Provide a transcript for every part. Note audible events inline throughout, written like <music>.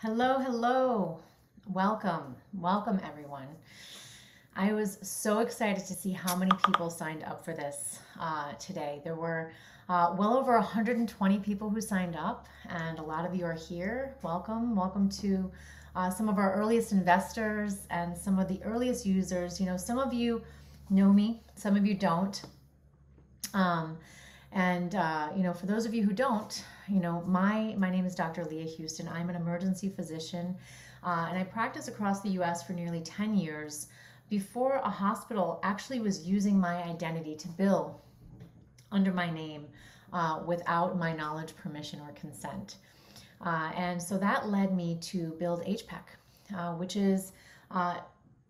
Hello, hello. Welcome. Welcome, everyone. I was so excited to see how many people signed up for this uh, today. There were uh, well over 120 people who signed up, and a lot of you are here. Welcome. Welcome to uh, some of our earliest investors and some of the earliest users. You know, some of you know me, some of you don't. Um, and uh, you know, for those of you who don't, you know, my my name is Dr. Leah Houston. I'm an emergency physician, uh, and I practice across the U.S. for nearly 10 years. Before a hospital actually was using my identity to bill under my name uh, without my knowledge, permission, or consent. Uh, and so that led me to build HPEC, uh, which is uh,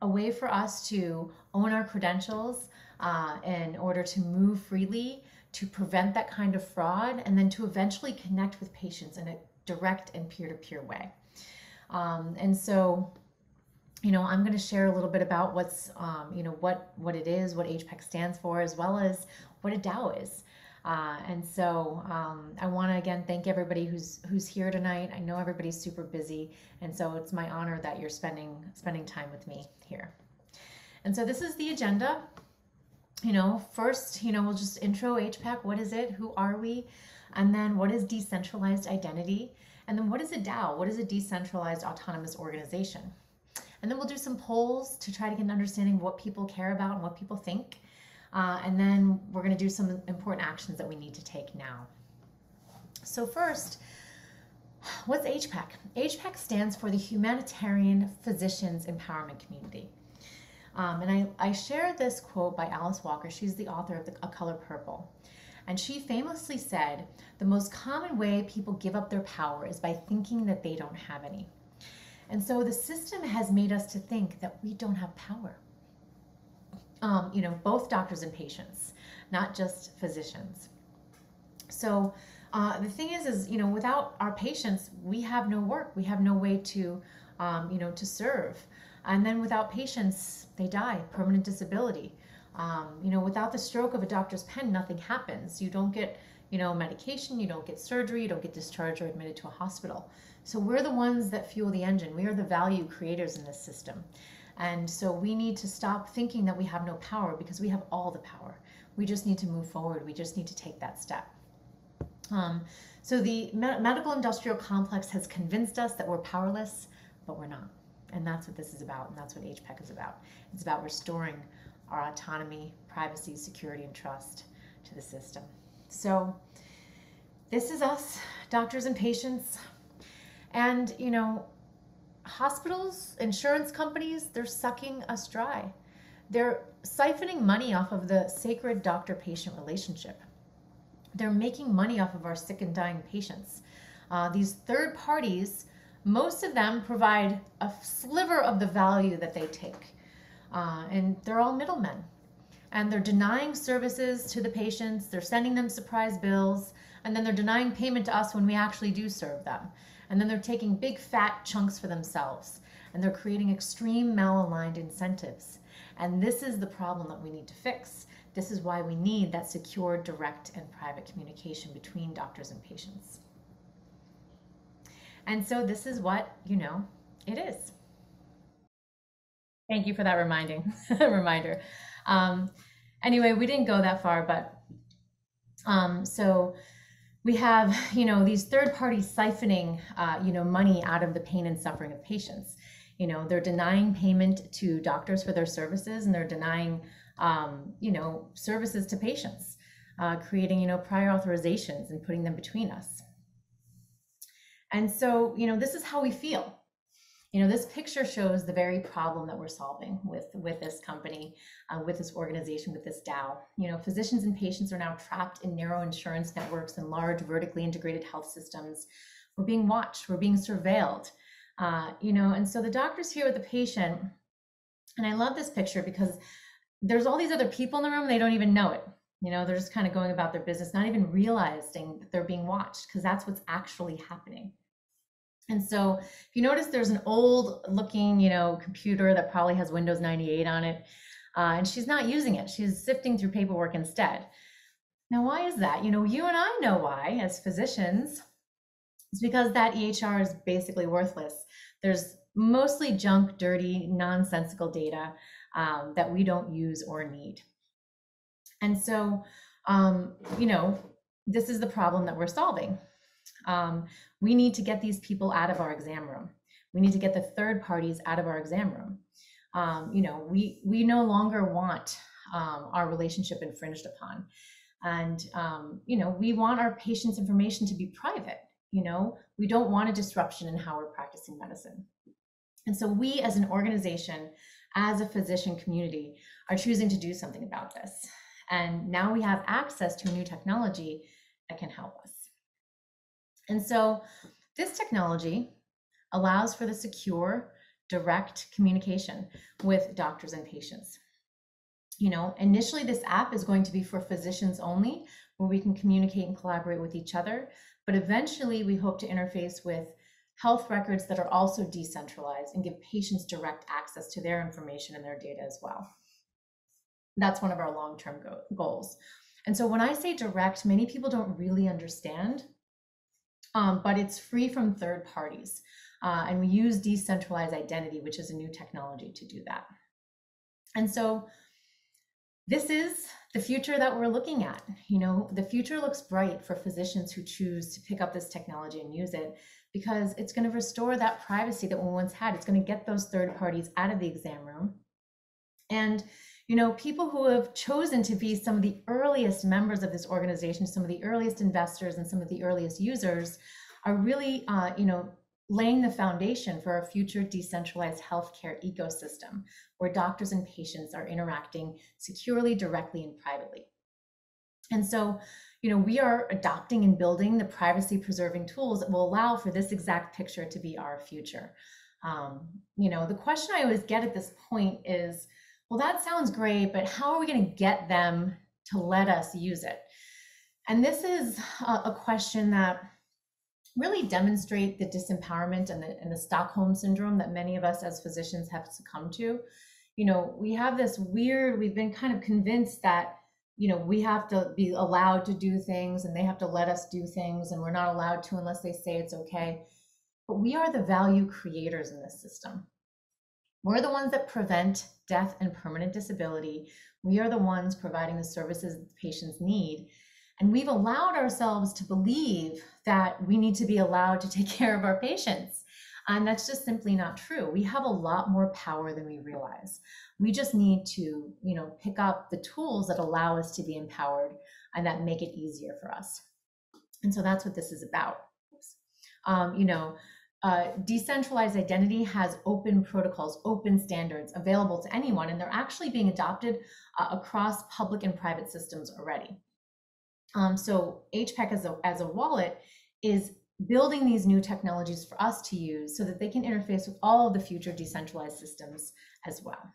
a way for us to own our credentials uh, in order to move freely to prevent that kind of fraud and then to eventually connect with patients in a direct and peer-to-peer way. Um, and so, you know, I'm going to share a little bit about what's, um, you know, what what it is, what HPEC stands for, as well as what a DAO is. Uh, and so um, I want to again thank everybody who's who's here tonight. I know everybody's super busy, and so it's my honor that you're spending spending time with me here. And so this is the agenda you know, first, you know, we'll just intro HPEC. What is it? Who are we? And then what is decentralized identity? And then what is a DAO? What is a decentralized autonomous organization? And then we'll do some polls to try to get an understanding what people care about and what people think. Uh, and then we're going to do some important actions that we need to take now. So first, what's HPEC? HPEC stands for the Humanitarian Physicians Empowerment Community. Um, and I, I share this quote by Alice Walker. She's the author of the, A Color Purple. And she famously said, the most common way people give up their power is by thinking that they don't have any. And so the system has made us to think that we don't have power. Um, you know, both doctors and patients, not just physicians. So uh, the thing is, is, you know, without our patients, we have no work. We have no way to, um, you know, to serve. And then without patients, they die, permanent disability. Um, you know, without the stroke of a doctor's pen, nothing happens. You don't get, you know, medication, you don't get surgery, you don't get discharged or admitted to a hospital. So we're the ones that fuel the engine. We are the value creators in this system. And so we need to stop thinking that we have no power because we have all the power. We just need to move forward. We just need to take that step. Um, so the me medical industrial complex has convinced us that we're powerless, but we're not. And that's what this is about, and that's what HPEC is about. It's about restoring our autonomy, privacy, security, and trust to the system. So this is us, doctors and patients. And, you know, hospitals, insurance companies, they're sucking us dry. They're siphoning money off of the sacred doctor-patient relationship. They're making money off of our sick and dying patients. Uh, these third parties most of them provide a sliver of the value that they take. Uh, and they're all middlemen. And they're denying services to the patients, they're sending them surprise bills, and then they're denying payment to us when we actually do serve them. And then they're taking big fat chunks for themselves. And they're creating extreme malaligned incentives. And this is the problem that we need to fix. This is why we need that secure, direct, and private communication between doctors and patients. And so this is what, you know, it is. Thank you for that reminding <laughs> reminder. Um, anyway, we didn't go that far, but um, so we have, you know, these third parties siphoning, uh, you know, money out of the pain and suffering of patients. You know, they're denying payment to doctors for their services, and they're denying, um, you know, services to patients, uh, creating, you know, prior authorizations and putting them between us. And so, you know, this is how we feel. You know, this picture shows the very problem that we're solving with, with this company, uh, with this organization, with this DAO. You know, physicians and patients are now trapped in narrow insurance networks and large vertically integrated health systems. We're being watched, we're being surveilled. Uh, you know, and so the doctor's here with the patient. And I love this picture because there's all these other people in the room, they don't even know it. You know, they're just kind of going about their business, not even realizing that they're being watched because that's what's actually happening. And so if you notice there's an old looking, you know, computer that probably has Windows 98 on it, uh, and she's not using it. She's sifting through paperwork instead. Now, why is that? You know, you and I know why as physicians. It's because that EHR is basically worthless. There's mostly junk, dirty, nonsensical data um, that we don't use or need. And so, um, you know, this is the problem that we're solving. Um, we need to get these people out of our exam room. We need to get the third parties out of our exam room. Um, you know, we we no longer want um, our relationship infringed upon, and um, you know, we want our patients' information to be private. You know, we don't want a disruption in how we're practicing medicine. And so, we as an organization, as a physician community, are choosing to do something about this. And now we have access to a new technology that can help us. And so, this technology allows for the secure, direct communication with doctors and patients. You know, initially, this app is going to be for physicians only, where we can communicate and collaborate with each other. But eventually, we hope to interface with health records that are also decentralized and give patients direct access to their information and their data as well. That's one of our long term go- goals. And so, when I say direct, many people don't really understand, um, but it's free from third parties. Uh, and we use decentralized identity, which is a new technology to do that. And so, this is the future that we're looking at. You know, the future looks bright for physicians who choose to pick up this technology and use it because it's going to restore that privacy that we once had. It's going to get those third parties out of the exam room. And, you know, people who have chosen to be some of the earliest members of this organization, some of the earliest investors, and some of the earliest users are really, uh, you know, laying the foundation for a future decentralized healthcare ecosystem where doctors and patients are interacting securely, directly, and privately. And so, you know, we are adopting and building the privacy preserving tools that will allow for this exact picture to be our future. Um, you know, the question I always get at this point is, well, that sounds great, but how are we going to get them to let us use it? And this is a, a question that really demonstrate the disempowerment and the, and the Stockholm syndrome that many of us as physicians have succumbed to. You know, we have this weird, we've been kind of convinced that, you know, we have to be allowed to do things and they have to let us do things and we're not allowed to unless they say it's okay. But we are the value creators in this system. We're the ones that prevent death and permanent disability. We are the ones providing the services patients need. And we've allowed ourselves to believe that we need to be allowed to take <laughs> care of our patients. And that's just simply not true. We have a lot more power than we realize. We just need to, you know, pick up the tools that allow us to be empowered and that make it easier for us. And so that's what this is about. Um, you know, uh, decentralized identity has open protocols, open standards available to anyone, and they're actually being adopted uh, across public and private systems already. Um, so HPEC as a, as a wallet is building these new technologies for us to use so that they can interface with all of the future decentralized systems as well.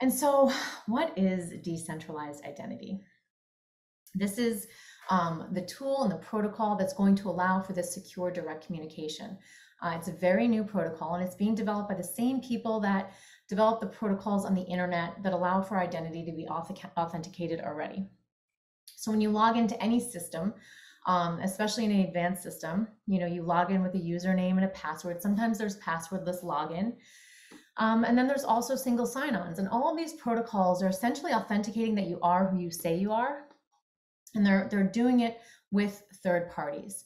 And so what is decentralized identity? This is um, the tool and the protocol that's going to allow for this secure direct communication. Uh, it's a very new protocol and it's being developed by the same people that developed the protocols on the internet that allow for identity to be authenticated already. So when you log into any system, um, especially in an advanced system, you know, you log in with a username and a password. Sometimes there's passwordless login. Um, and then there's also single sign-ons. And all of these protocols are essentially authenticating that you are who you say you are. And they're, they're doing it with third parties.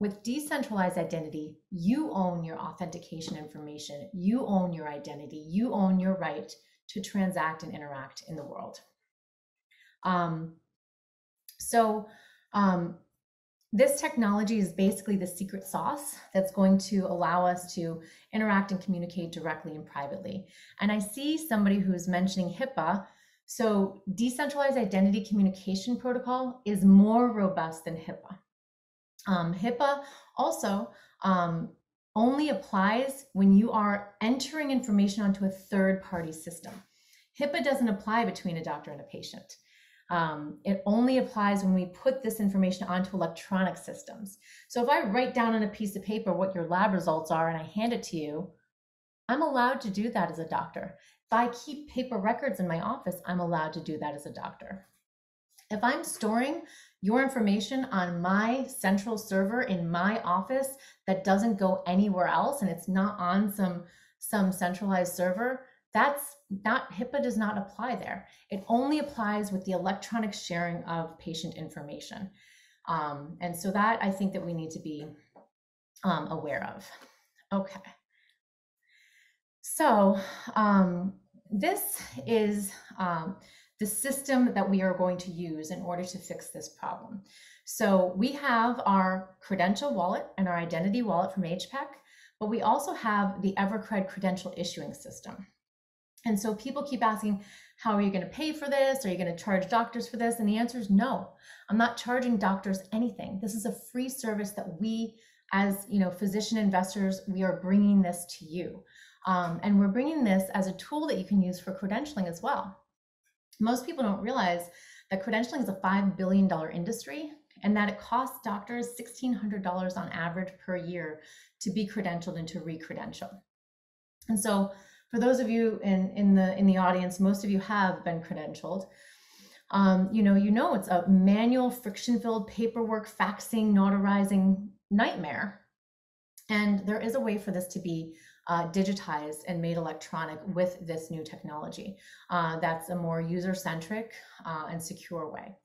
With decentralized identity, you own your authentication information. You own your identity. You own your right to transact and interact in the world. Um, so um, this technology is basically the secret sauce that's going to allow us to interact and communicate directly and privately. And I see somebody who's mentioning HIPAA. So decentralized identity communication protocol is more robust than HIPAA. Um, HIPAA also um, only applies when you are entering information onto a third party system. HIPAA doesn't apply between a doctor and a patient. Um, it only applies when we put this information onto electronic systems. So if I write down on a piece of paper what your lab results are and I hand it to you, I'm allowed to do that as a doctor. If I keep paper records in my office, I'm allowed to do that as a doctor. If I'm storing your information on my central server in my office that doesn't go anywhere else and it's not on some some centralized server, that's not HIPAA does not apply there. It only applies with the electronic sharing of patient information. Um, and so that I think that we need to be um, aware of. Okay. So um, this is um, the system that we are going to use in order to fix this problem. So we have our credential wallet and our identity wallet from HPEC, but we also have the Evercred credential issuing system. And so people keep asking, how are you going to pay for this? Are you going to charge doctors for this? And the answer is no. I'm not charging doctors anything. This is a free service that we as you know physician investors we are bringing this to you um, and we're bringing this as a tool that you can use for credentialing as well most people don't realize that credentialing is a $5 billion industry and that it costs doctors $1,600 on average per year to be credentialed and to re-credential. And so for those of you in, in, the, in the audience, most of you have been credentialed. Um, you know, you know it's a manual, friction-filled paperwork, faxing, notarizing nightmare. And there is a way for this to be uh, digitized and made electronic with this new technology. Uh, that's a more user-centric uh, and secure way.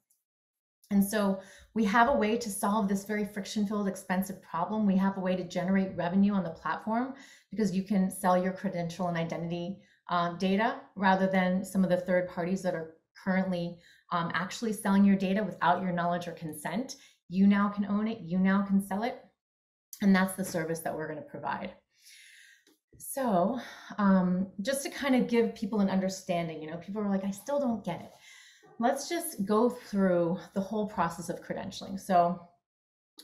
And so we have a way to solve this very friction-filled, expensive problem. We have a way to generate revenue on the platform because you can sell your credential and identity uh, data rather than some of the third parties that are currently um, actually selling your data without your knowledge or consent. You now can own it, you now can sell it. And that's the service that we're going to provide. So, um, just to kind of give people an understanding, you know, people are like, I still don't get it. Let's just go through the whole process of credentialing. So,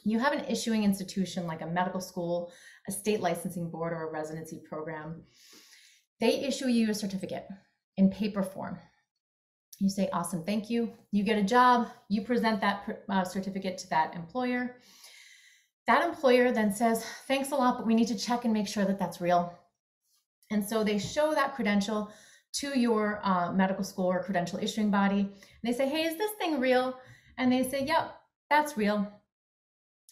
you have an issuing institution like a medical school, a state licensing board, or a residency program. They issue you a certificate in paper form. You say, Awesome, thank you. You get a job, you present that uh, certificate to that employer. That employer then says, Thanks a lot, but we need to check and make sure that that's real. And so they show that credential to your uh, medical school or credential issuing body. And they say, hey, is this thing real? And they say, yep, that's real.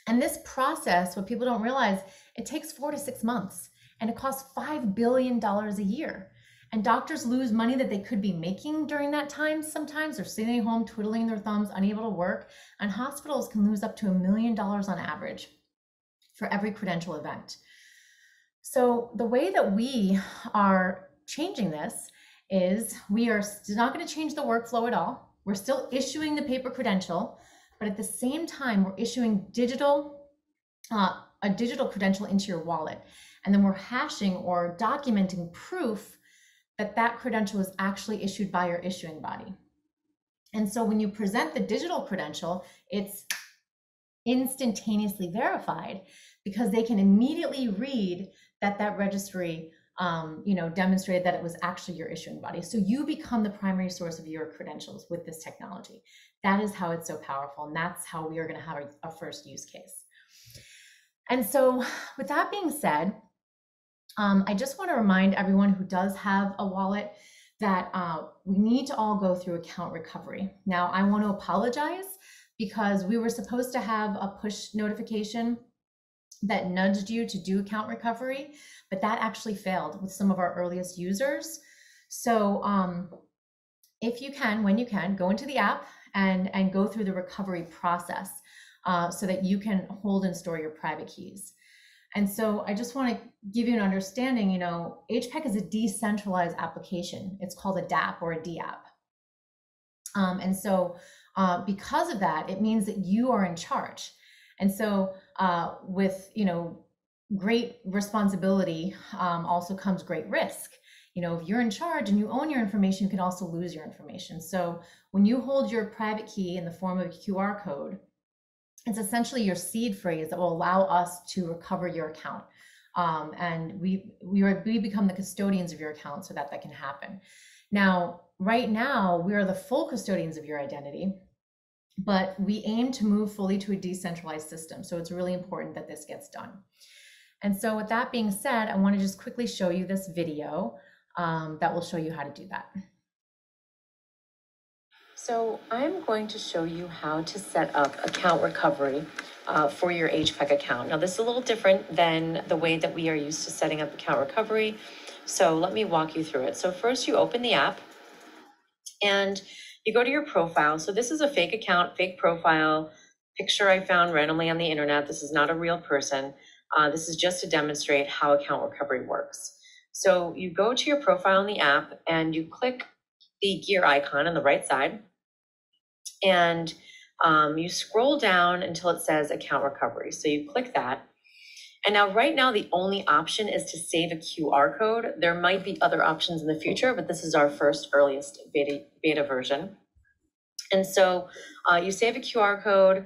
And this process, what people don't realize, it takes four to six months and it costs $5 billion a year. And doctors lose money that they could be making during that time sometimes. They're sitting home twiddling their thumbs, unable to work. And hospitals can lose up to a million dollars on average for every credential event. So the way that we are changing this is we are not going to change the workflow at all. We're still issuing the paper credential, but at the same time, we're issuing digital uh, a digital credential into your wallet, and then we're hashing or documenting proof that that credential was actually issued by your issuing body. And so when you present the digital credential, it's instantaneously verified because they can immediately read that that registry um, you know, demonstrated that it was actually your issuing body. So you become the primary source of your credentials with this technology. That is how it's so powerful. And that's how we are going to have a, first use case. And so with that being said, um, I just want to remind everyone who does have a wallet that uh, we need to all go through account recovery. Now, I want to apologize because we were supposed to have a push notification that nudged you to do account recovery, but that actually failed with some of our earliest users. So um, if you can, when you can, go into the app and, and go through the recovery process uh, so that you can hold and store your private keys. And so I just want to give you an understanding, you know, HPEC is a decentralized application. It's called a DAP or a DApp. Um, and so uh, because of that, it means that you are in charge. And so uh, with, you know, great responsibility um, also comes great risk. You know, if you're in charge and you own your information, you can also lose your information. So when you hold your private key in the form of a QR code, it's essentially your seed phrase that will allow us to recover your account. Um, and we we are we become the custodians of your account so that that can happen. Now, right now, we are the full custodians of your identity, but we aim to move fully to a decentralized system. So it's really important that this gets done. And so with that being said, I wanna just quickly show you this video um, that will show you how to do that. So I'm going to show you how to set up account recovery uh, for your HPEC account. Now, this is a little different than the way that we are used to setting up account recovery. So let me walk you through it. So first you open the app and you go to your profile. So this is a fake account, fake profile, picture I found randomly on the internet. This is not a real person. Uh, this is just to demonstrate how account recovery works. So you go to your profile in the app and you click the gear icon on the right side. And um, you scroll down until it says account recovery. So you click that. And now, right now, the only option is to save a QR code. There might be other options in the future, but this is our first earliest beta, beta version. And so uh, you save a QR code.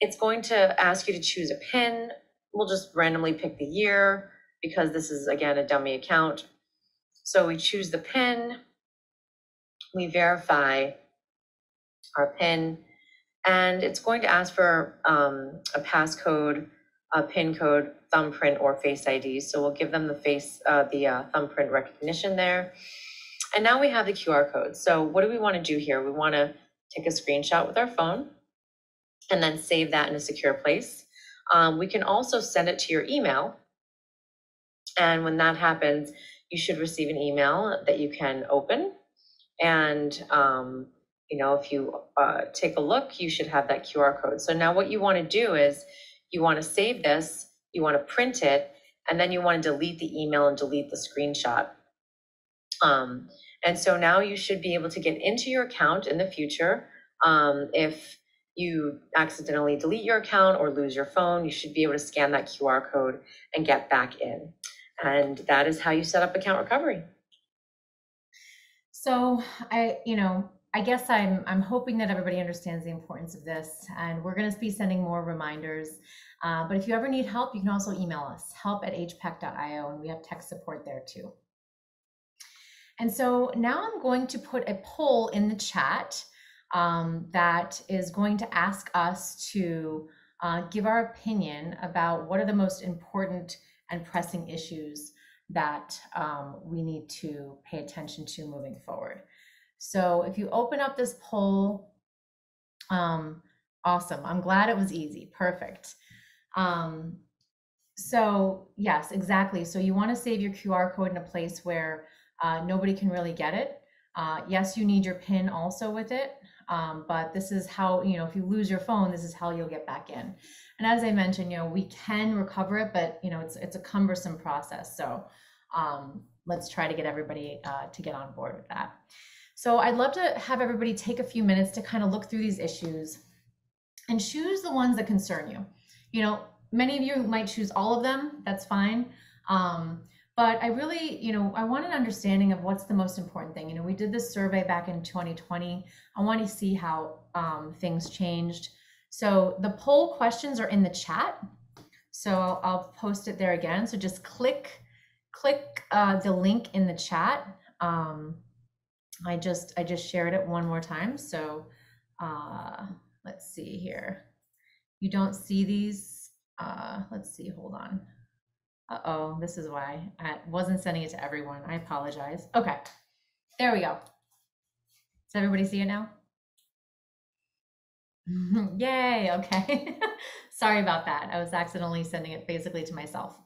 It's going to ask you to choose a PIN. We'll just randomly pick the year because this is, again, a dummy account. So we choose the PIN. We verify our PIN. And it's going to ask for um, a passcode a PIN code, thumbprint, or Face ID. So we'll give them the face, uh, the uh, thumbprint recognition there. And now we have the QR code. So what do we want to do here? We want to take a screenshot with our phone and then save that in a secure place. Um, we can also send it to your email. And when that happens, you should receive an email that you can open. And, um, you know, if you uh, take a look, you should have that QR code. So now what you want to do is you want to save this, you want to print it, and then you want to delete the email and delete the screenshot. Um, and so now you should be able to get into your account in the future. Um, if you accidentally delete your account or lose your phone, you should be able to scan that QR code and get back in. And that is how you set up account recovery. So I, you know, I guess I'm I'm hoping that everybody understands the importance of this, and we're going to be sending more reminders. Uh, but if you ever need help, you can also email us help at hpec.io, and we have tech support there too. And so now I'm going to put a poll in the chat um, that is going to ask us to uh, give our opinion about what are the most important and pressing issues that um, we need to pay attention to moving forward. So if you open up this poll, um, awesome. I'm glad it was easy. Perfect. Um, so yes, exactly. So you want to save your QR code in a place where uh, nobody can really get it. Uh, yes, you need your PIN also with it. Um, but this is how, you know, if you lose your phone, this is how you'll get back in. And as I mentioned, you know, we can recover it, but you know, it's it's a cumbersome process. So um, let's try to get everybody uh, to get on board with that. So I'd love to have everybody take a few minutes to kind of look through these issues and choose the ones that concern you. You know, many of you might choose all of them, that's fine. Um, but I really, you know, I want an understanding of what's the most important thing. You know, we did this survey back in 2020. I want to see how um, things changed. So the poll questions are in the chat. So I'll, I'll post it there again. So just click, click uh, the link in the chat. Um, I just I just shared it one more time. So uh, let's see here. You don't see these. Uh, let's see. Hold on. Uh oh, this is why I wasn't sending it to everyone. I apologize. Okay, there we go. Does everybody see it now? <laughs> Yay, okay. <laughs> Sorry about that. I was accidentally sending it basically to myself.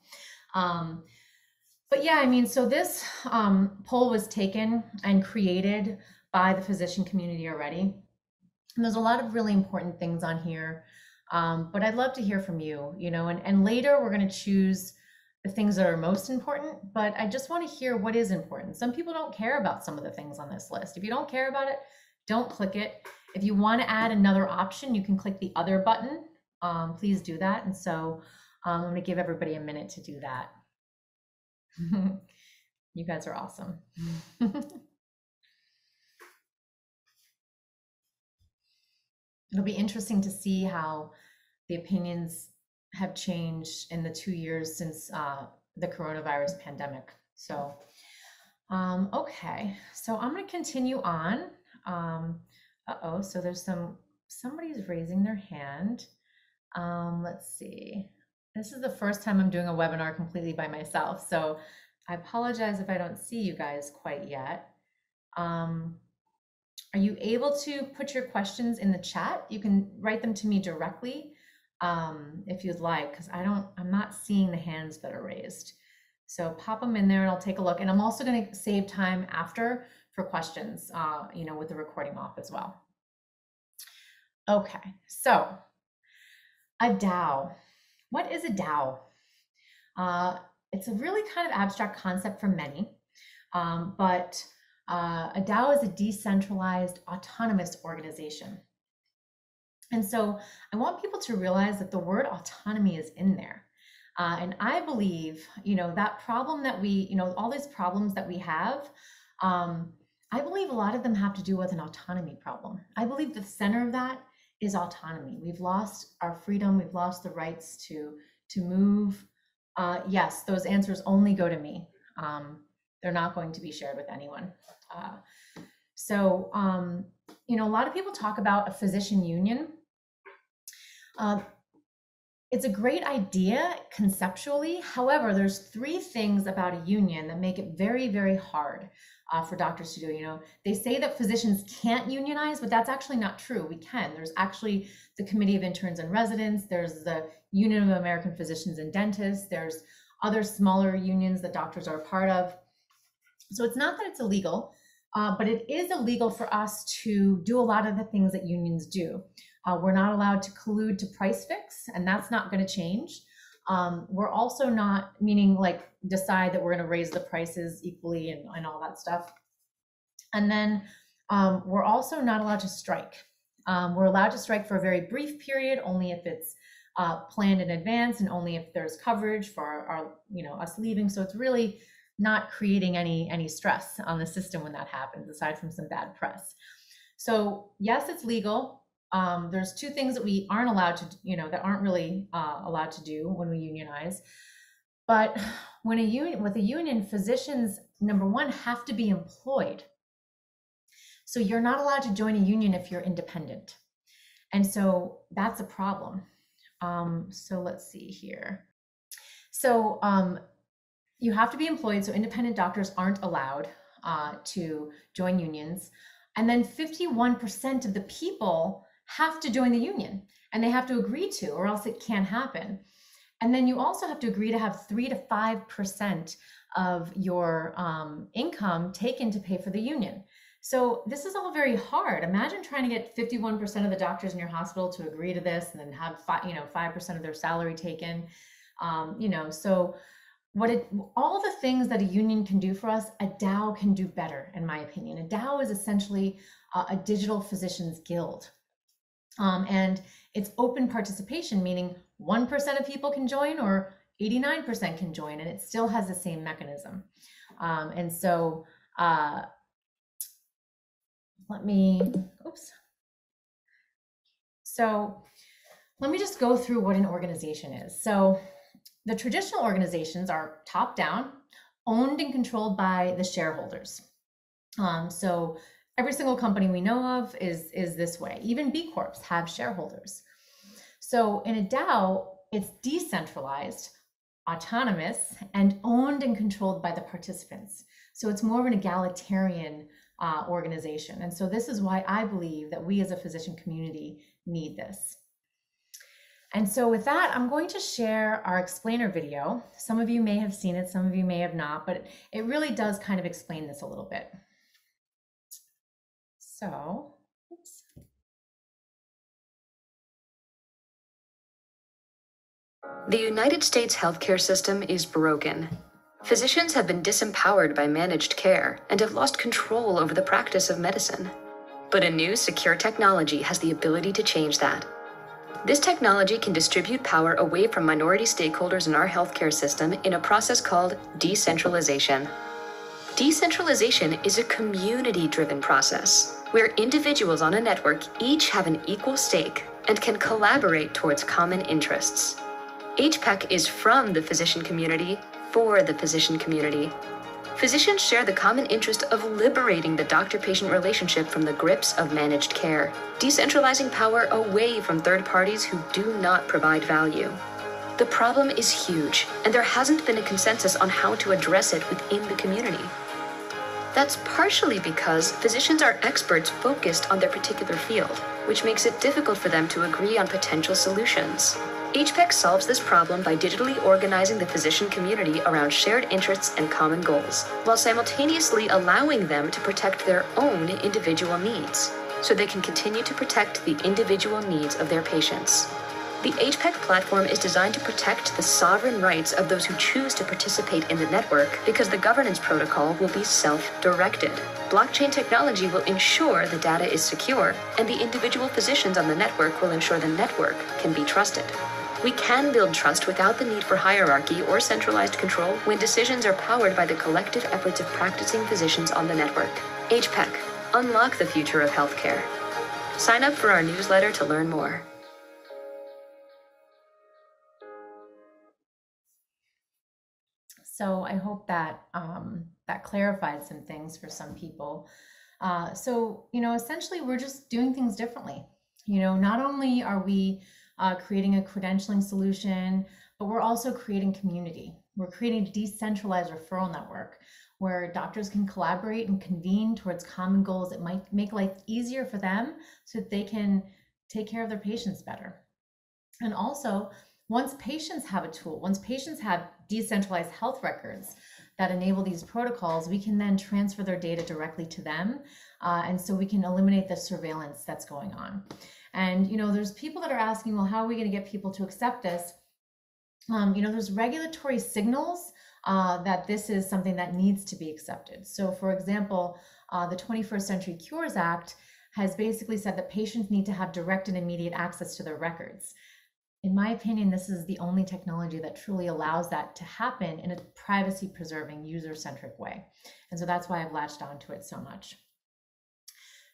Um, but yeah, I mean, so this um, poll was taken and created by the physician community already. And there's a lot of really important things on here. Um, but I'd love to hear from you, you know, and, and later we're going to choose the things that are most important, but I just want to hear what is important. Some people don't care about some of the things on this list. If you don't care about it, don't click it. If you want to add another option, you can click the other button. Um, please do that. And so um, I'm going to give everybody a minute to do that. <laughs> you guys are awesome. <laughs> It'll be interesting to see how the opinions have changed in the two years since uh, the coronavirus pandemic. So, um, okay, so I'm going to continue on. Um, uh oh, so there's some somebody's raising their hand. Um, let's see. This is the first time I'm doing a webinar completely by myself, so I apologize if I don't see you guys quite yet. Um, are you able to put your questions in the chat? You can write them to me directly um, if you'd like, because I don't, I'm not seeing the hands that are raised. So pop them in there and I'll take a look. And I'm also going to save time after for questions, uh, you know, with the recording off as well. Okay, so a DAO. What is a DAO? Uh, it's a really kind of abstract concept for many, um, but uh, a DAO is a decentralized autonomous organization. And so I want people to realize that the word autonomy is in there. Uh, and I believe, you know, that problem that we, you know, all these problems that we have, um, I believe a lot of them have to do with an autonomy problem. I believe the center of that is autonomy. We've lost our freedom. We've lost the rights to to move. Uh, yes, those answers only go to me. Um, they're not going to be shared with anyone. Uh, so, um, you know, a lot of people talk about a physician union. Uh, it's a great idea conceptually. However, there's three things about a union that make it very, very hard uh, for doctors to do. You know, they say that physicians can't unionize, but that's actually not true. We can. There's actually the Committee of Interns and Residents. There's the Union of American Physicians and Dentists. There's other smaller unions that doctors are a part of. So it's not that it's illegal, uh, but it is illegal for us to do a lot of the things that unions do. Uh, we're not allowed to collude to price fix, and that's not going to change. Um, we're also not, meaning like decide that we're going to raise the prices equally and, and all that stuff. And then um, we're also not allowed to strike. Um, we're allowed to strike for a very brief period, only if it's uh, planned in advance and only if there's coverage for our, our, you know, us leaving. So it's really not creating any any stress on the system when that happens, aside from some bad press. So yes, it's legal um, there's two things that we aren't allowed to, you know, that aren't really uh, allowed to do when we unionize. But when a union, with a union, physicians, number one, have to be employed. So you're not allowed to join a union if you're independent. And so that's a problem. Um, so let's see here. So um, you have to be employed. So independent doctors aren't allowed uh, to join unions. And then 51% of the people have to join the union and they have to agree to, or else it can't happen. And then you also have to agree to have three to five percent of your um, income taken to pay for the union. So this is all very hard. Imagine trying to get 51% of the doctors in your hospital to agree to this and then have five, you know, 5% of their salary taken. Um, you know, so what it all the things that a union can do for us, a DAO can do better, in my opinion. A DAO is essentially uh, a digital physicians guild. Um, and it's open participation, meaning 1% of people can join or 89% can join, and it still has the same mechanism. Um, and so uh, let me, oops. So let me just go through what an organization is. So the traditional organizations are top down, owned and controlled by the shareholders. Um, so every single company we know of is is this way. Even b corps have shareholders. So in a dao it's decentralized autonomous and owned and controlled by the participants. So it's more of an egalitarian uh, organization. And so this is why i believe that we as a physician community need this. And so with that i'm going to share our explainer video. Some of you may have seen it some of you may have not but it really does kind of explain this a little bit so, oops. The United States healthcare system is broken. Physicians have been disempowered by managed care and have lost control over the practice of medicine. But a new secure technology has the ability to change that. This technology can distribute power away from minority stakeholders in our healthcare system in a process called decentralization. Decentralization is a community driven process where individuals on a network each have an equal stake and can collaborate towards common interests. HPEC is from the physician community for the physician community. Physicians share the common interest of liberating the doctor patient relationship from the grips of managed care, decentralizing power away from third parties who do not provide value. The problem is huge, and there hasn't been a consensus on how to address it within the community. That's partially because physicians are experts focused on their particular field, which makes it difficult for them to agree on potential solutions. HPEC solves this problem by digitally organizing the physician community around shared interests and common goals, while simultaneously allowing them to protect their own individual needs, so they can continue to protect the individual needs of their patients. The HPEC platform is designed to protect the sovereign rights of those who choose to participate in the network because the governance protocol will be self directed. Blockchain technology will ensure the data is secure, and the individual physicians on the network will ensure the network can be trusted. We can build trust without the need for hierarchy or centralized control when decisions are powered by the collective efforts of practicing physicians on the network. HPEC, unlock the future of healthcare. Sign up for our newsletter to learn more. So I hope that um, that clarified some things for some people. Uh, so you know, essentially, we're just doing things differently. You know, not only are we uh, creating a credentialing solution, but we're also creating community. We're creating a decentralized referral network where doctors can collaborate and convene towards common goals that might make life easier for them so that they can take care of their patients better. And also, once patients have a tool, once patients have decentralized health records that enable these protocols, we can then transfer their data directly to them. Uh, and so we can eliminate the surveillance that's going on. And you know, there's people that are asking, well, how are we going to get people to accept this? Um, you know, there's regulatory signals uh, that this is something that needs to be accepted. So, for example, uh, the 21st Century Cures Act has basically said that patients need to have direct and immediate access to their records. In my opinion, this is the only technology that truly allows that to happen in a privacy preserving, user centric way. And so that's why I've latched onto it so much.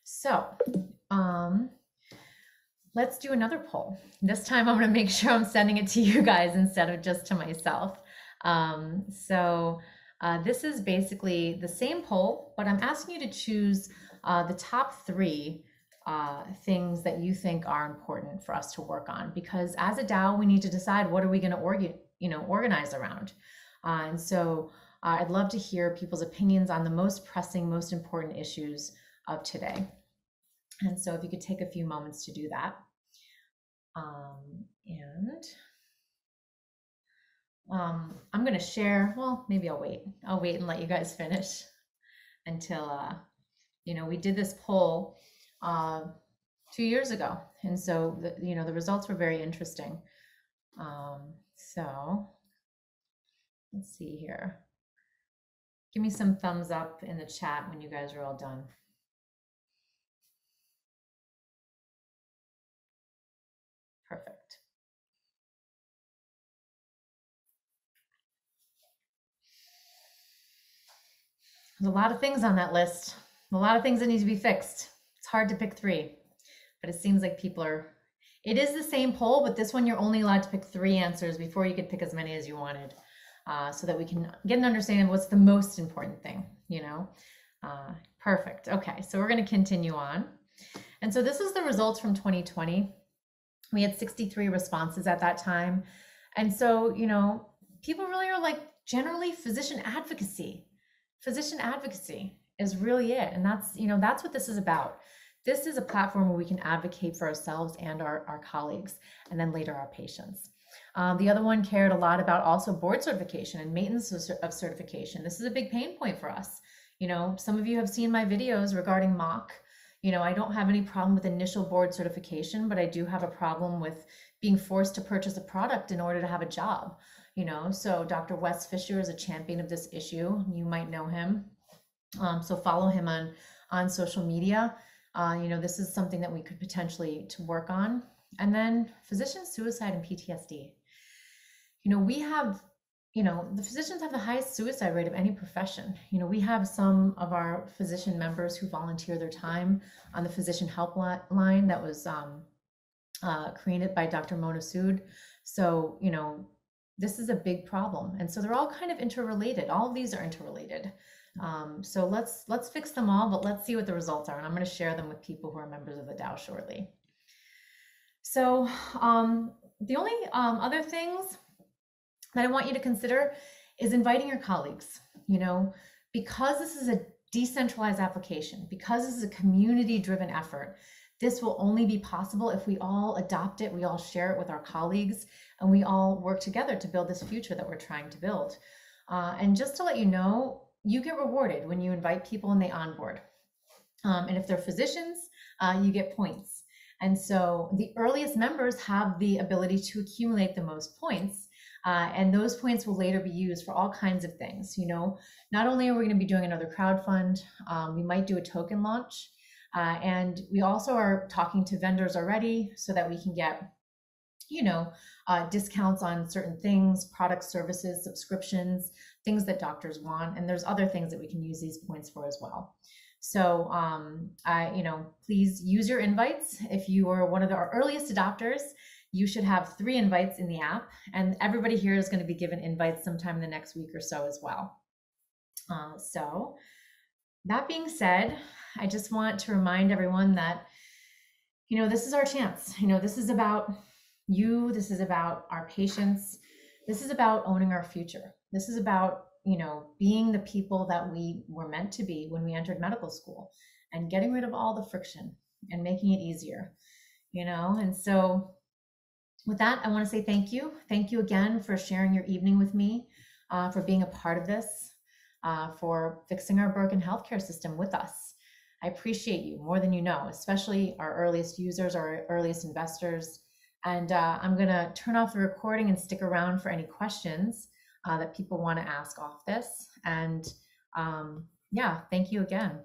So, um, let's do another poll. This time I'm going to make sure I'm sending it to you guys instead of just to myself. Um, so uh, this is basically the same poll, but I'm asking you to choose uh, the top three uh, things that you think are important for us to work on. Because as a DAO, we need to decide what are we going to organ, you know, organize around. Uh, and so uh, I'd love to hear people's opinions on the most pressing, most important issues of today. And so if you could take a few moments to do that. Um, and um, I'm going to share, well, maybe I'll wait. I'll wait and let you guys finish until, uh, you know, we did this poll uh, two years ago. And so, the, you know, the results were very interesting. Um, so let's see here. Give me some thumbs up in the chat when you guys are all done. Perfect. There's a lot of things on that list, a lot of things that need to be fixed. Hard to pick three, but it seems like people are. It is the same poll, but this one you're only allowed to pick three answers before you could pick as many as you wanted, uh, so that we can get an understanding of what's the most important thing, you know? Uh, perfect. Okay, so we're going to continue on. And so this is the results from 2020. We had 63 responses at that time. And so, you know, people really are like generally physician advocacy. Physician advocacy is really it. And that's, you know, that's what this is about. This is a platform where we can advocate for ourselves and our, our colleagues, and then later our patients. Um, the other one cared a lot about also board certification and maintenance of certification. This is a big pain point for us. You know, some of you have seen my videos regarding MOC. you know, I don't have any problem with initial board certification, but I do have a problem with being forced to purchase a product in order to have a job. You know, so Dr. Wes Fisher is a champion of this issue. You might know him. Um, so follow him on on social media. Uh, you know, this is something that we could potentially to work on. And then physician suicide and PTSD. You know, we have you know, the physicians have the highest suicide rate of any profession. You know, we have some of our physician members who volunteer their time on the physician helpline that was um, uh, created by Dr. Mona Masood. So, you know, this is a big problem, and so they're all kind of interrelated. All of these are interrelated. Um, so let's let's fix them all, but let's see what the results are, and I'm going to share them with people who are members of the DAO shortly. So um, the only um, other things that I want you to consider is inviting your colleagues. You know, because this is a decentralized application. Because this is a community driven effort, this will only be possible if we all adopt it, we all share it with our colleagues, and we all work together to build this future that we're trying to build. Uh, and just to let you know, you get rewarded when you invite people and they onboard. Um, and if they're physicians, uh, you get points. And so the earliest members have the ability to accumulate the most points. Uh, and those points will later be used for all kinds of things. You know, not only are we going to be doing another crowd fund, um, we might do a token launch. Uh, and we also are talking to vendors already so that we can get, you know, uh, discounts on certain things, products, services, subscriptions, things that doctors want. And there's other things that we can use these points for as well. So, um, I, you know, please use your invites. If you are one of the, our earliest adopters, you should have three invites in the app, and everybody here is going to be given invites sometime in the next week or so as well. Uh, so, that being said, I just want to remind everyone that, you know, this is our chance. You know, this is about you, this is about our patients, this is about owning our future. This is about, you know, being the people that we were meant to be when we entered medical school and getting rid of all the friction and making it easier, you know? And so, with that, I want to say thank you. Thank you again for sharing your evening with me, uh, for being a part of this, uh, for fixing our broken healthcare system with us. I appreciate you more than you know, especially our earliest users, our earliest investors. And uh, I'm going to turn off the recording and stick around for any questions uh, that people want to ask off this. And um, yeah, thank you again.